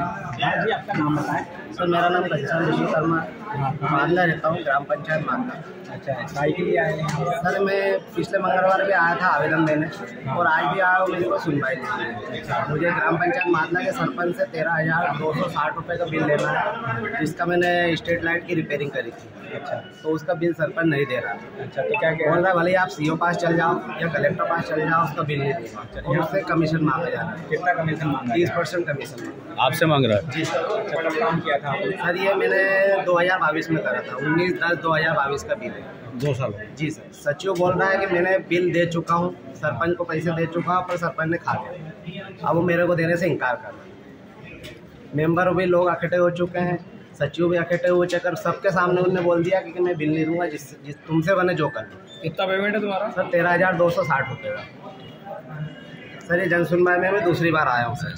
हाँ जी आपका नाम बताएँ। सर मेरा नाम घनश्याम ऋषि शर्मा मालदा रहता हूँ ग्राम पंचायत मालदा अच्छा काय के लिए आए हैं सर मैं पिछले मंगलवार भी आया था आवेदन देने और आज भी आया हूँ मेरे को सुनवाई नहीं मुझे ग्राम पंचायत मालदा के सरपंच से तेरह हज़ार दो सौ साठ रुपये का बिल लेना है जिसका मैंने स्ट्रीट लाइट की रिपेयरिंग करी थी। अच्छा। तो उसका बिल सरपंच नहीं दे रहा। अच्छा तो क्या कह बोल रहे है भले ही आप सीओ पास चल जाओ या कलेक्टर पास चल जाओ उसका बिल नहीं देगा और उससे कमीशन मांगा जा रहा है। कितना कमीशन मांगा तीस परसेंट कमीशन आपसे मांग रहा है? जी सर। अच्छा काम किया था सर ये मैंने 2022 में करा था 19 दस 2022 का बिल है। दो साल। जी सर सचिव बोल रहा है कि मैंने बिल दे चुका हूँ सरपंच को पैसे दे चुका हूँ पर सरपंच ने खा लिया। अब वो मेरे को देने से इनकार कर रहा है। मेंबर भी लोग इकट्ठे हो चुके हैं सचिव भी इकट्ठे हो चुके सबके सामने उन्होंने बोल दिया कि, कि मैं बिल नहीं दूँगा जिस जिस तुमसे बने जो कर लो। कितना पेमेंट है तुम्हारा? सर तेरह हज़ार दो सौ साठ रुपये का। सर ये जनसुनवाई में मैं दूसरी बार आया हूँ सर।